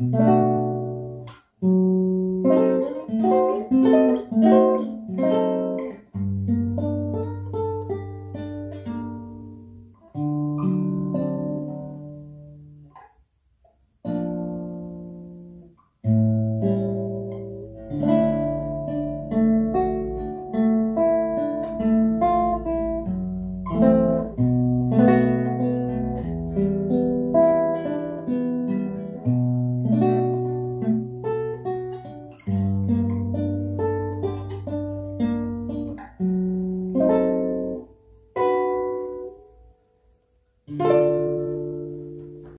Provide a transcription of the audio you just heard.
Mm-hmm.